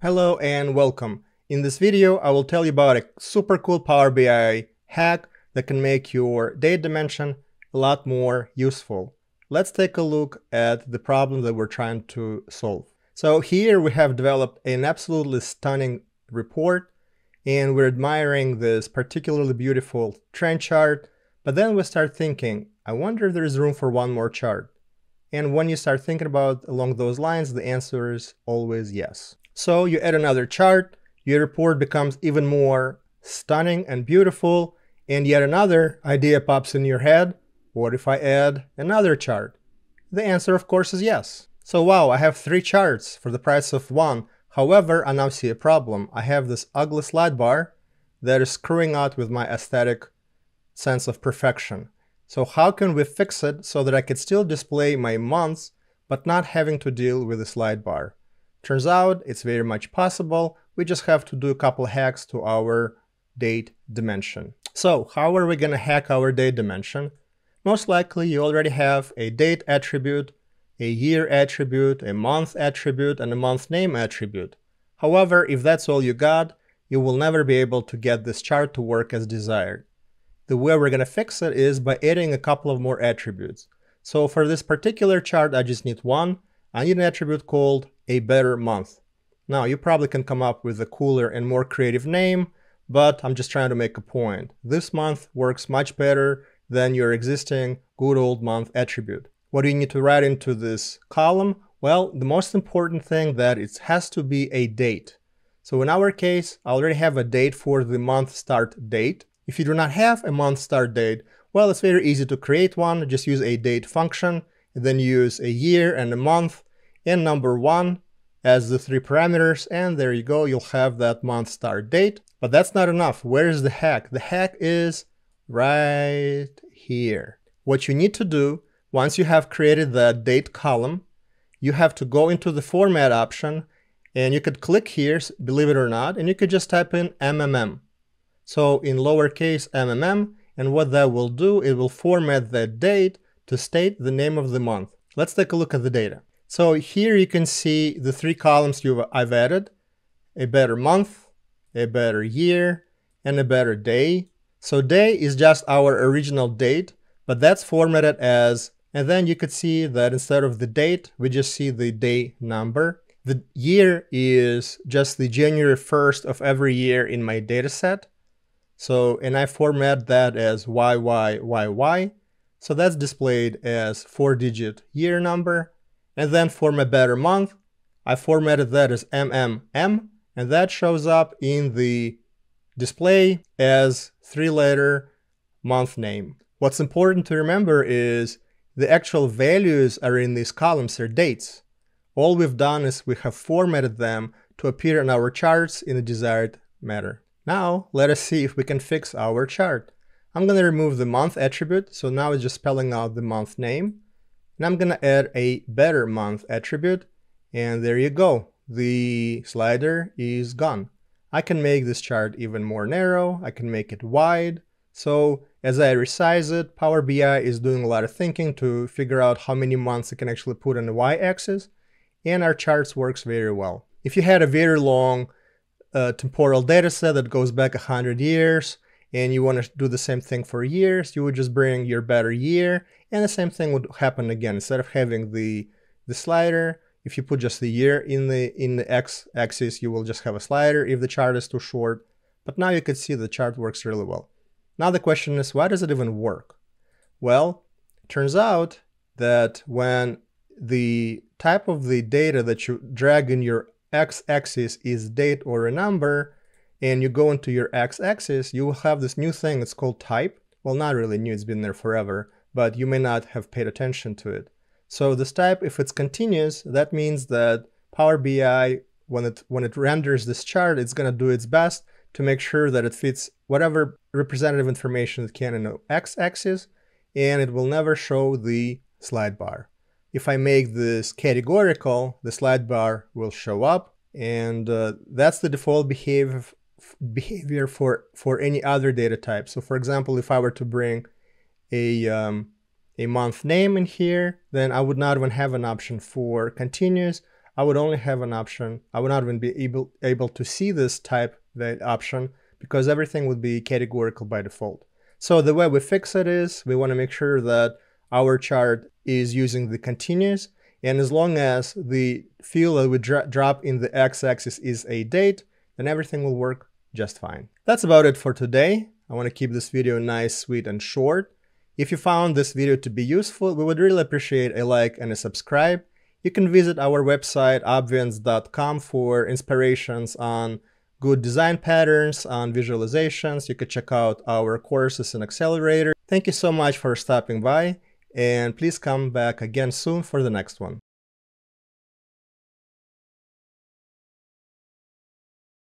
Hello and welcome. In this video, I will tell you about a super cool Power BI hack that can make your date dimension a lot more useful. Let's take a look at the problem that we're trying to solve. So here we have developed an absolutely stunning report and we're admiring this particularly beautiful trend chart, but then we start thinking, I wonder if there is room for one more chart. And when you start thinking about along those lines, the answer is always yes. So you add another chart, your report becomes even more stunning and beautiful, and yet another idea pops in your head. What if I add another chart? The answer, of course, is yes. So wow, I have three charts for the price of one. However, I now see a problem. I have this ugly slide bar that is screwing out with my aesthetic sense of perfection. So how can we fix it so that I could still display my months, but not having to deal with the slide bar? Turns out it's very much possible. We just have to do a couple hacks to our date dimension. So how are we going to hack our date dimension? Most likely you already have a date attribute, a year attribute, a month attribute, and a month name attribute. However, if that's all you got, you will never be able to get this chart to work as desired. The way we're going to fix it is by adding a couple of more attributes. So for this particular chart, I just need one. I need an attribute called a better month. Now, you probably can come up with a cooler and more creative name, but I'm just trying to make a point. This month works much better than your existing good old month attribute. What do you need to write into this column? Well, the most important thing that it has to be a date. So in our case, I already have a date for the month start date. If you do not have a month start date, well, it's very easy to create one. Just use a date function, then use a year and a month and number one as the three parameters, and there you go, you'll have that month start date. But that's not enough. Where is the hack? The hack is right here. What you need to do, once you have created the date column, you have to go into the format option, and you could click here, believe it or not, and you could just type in MMM. So in lowercase mmm, and what that will do, it will format that date to state the name of the month. Let's take a look at the data. So here you can see the three columns you've, I've added, a better month, a better year, and a better day. So day is just our original date, but that's formatted as, and then you could see that instead of the date, we just see the day number. The year is just the January 1st of every year in my data set. So, and I format that as YYYY. So that's displayed as four digit year number. And then for my better month, I formatted that as MMM, and that shows up in the display as three letter month name. What's important to remember is the actual values are in these columns, they're dates. All we've done is we have formatted them to appear in our charts in the desired manner. Now, let us see if we can fix our chart. I'm going to remove the month attribute, so now it's just spelling out the month name. And I'm to add a better month attribute, and there you go. The slider is gone. I can make this chart even more narrow, I can make it wide. So as I resize it, Power BI is doing a lot of thinking to figure out how many months it can actually put on the y-axis, and our charts works very well. If you had a very long a temporal data set that goes back 100 years and you want to do the same thing for years, you would just bring your better year and the same thing would happen again. Instead of having the, the slider, if you put just the year in the, in the x-axis, you will just have a slider if the chart is too short. But now you can see the chart works really well. Now the question is, why does it even work? Well, turns out that when the type of the data that you drag in your x-axis is date or a number, and you go into your x-axis, you will have this new thing, it's called type. Well, not really new, it's been there forever, but you may not have paid attention to it. So this type, if it's continuous, that means that Power BI, when it, when it renders this chart, it's gonna do its best to make sure that it fits whatever representative information it can in the x-axis, and it will never show the slide bar. If I make this categorical, the slide bar will show up and uh, that's the default behavior behavior for for any other data type. So for example, if I were to bring a um, a month name in here, then I would not even have an option for continuous. I would only have an option. I would not even be able, able to see this type that option because everything would be categorical by default. So the way we fix it is we want to make sure that our chart is using the continuous and as long as the field that we dra drop in the x-axis is a date, then everything will work just fine. That's about it for today. I want to keep this video nice, sweet, and short. If you found this video to be useful, we would really appreciate a like and a subscribe. You can visit our website obvience.com for inspirations on good design patterns, on visualizations. You could check out our courses and accelerator. Thank you so much for stopping by and please come back again soon for the next one.